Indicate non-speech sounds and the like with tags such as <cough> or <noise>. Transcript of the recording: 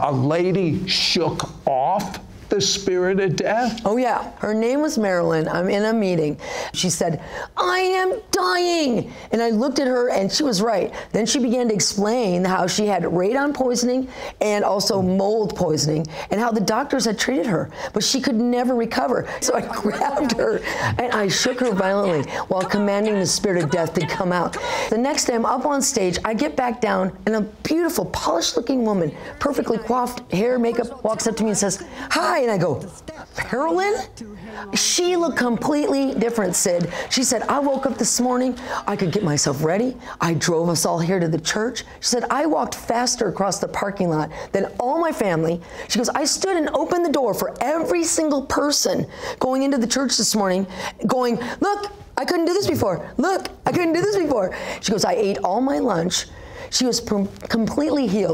A lady shook off the spirit of death? Oh, yeah. Her name was Marilyn. I'm in a meeting. She said, I am dying. And I looked at her and she was right. Then she began to explain how she had radon poisoning and also mold poisoning and how the doctors had treated her, but she could never recover. So I <laughs> grabbed her and I shook her violently while commanding the spirit of death to come out. The next day I'm up on stage, I get back down and a beautiful, polished looking woman, perfectly coiffed hair, makeup, walks up to me and says, Hi. And I go, Marilyn? She looked completely different, Sid. She said, I woke up this morning, I could get myself ready. I drove us all here to the church. She said, I walked faster across the parking lot than all my family. She goes, I stood and opened the door for every single person going into the church this morning, going, Look, I couldn't do this before. Look, I couldn't do this before. She goes, I ate all my lunch. She was completely healed.